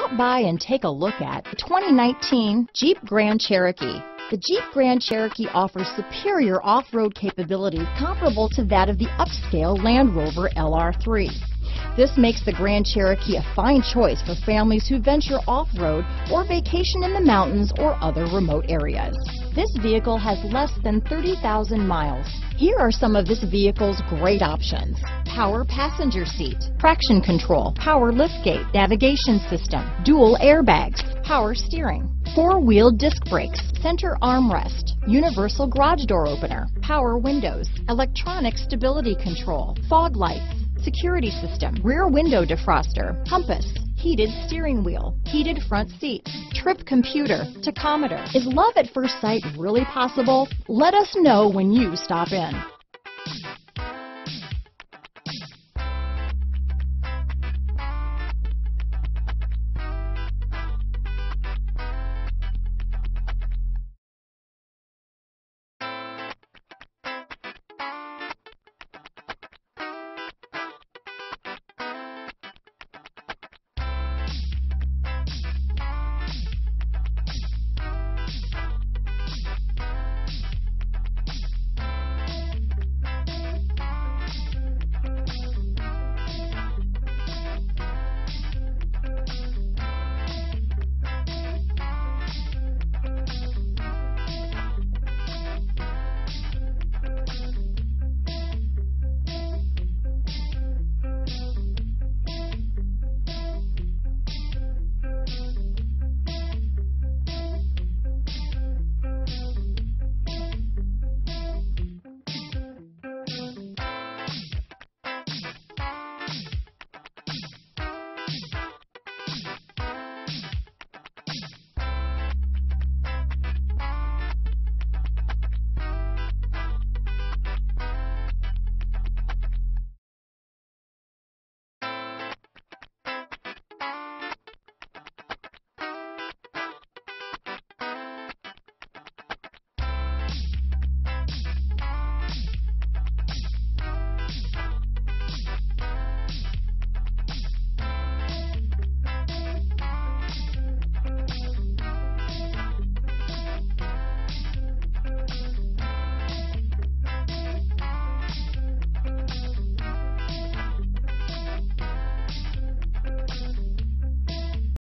Stop by and take a look at the 2019 Jeep Grand Cherokee. The Jeep Grand Cherokee offers superior off-road capabilities comparable to that of the upscale Land Rover LR3. This makes the Grand Cherokee a fine choice for families who venture off-road or vacation in the mountains or other remote areas. This vehicle has less than 30,000 miles. Here are some of this vehicle's great options. Power passenger seat, traction control, power liftgate, navigation system, dual airbags, power steering, four-wheel disc brakes, center armrest, universal garage door opener, power windows, electronic stability control, fog lights, security system, rear window defroster, compass, heated steering wheel, heated front seats, trip computer, tachometer. Is love at first sight really possible? Let us know when you stop in.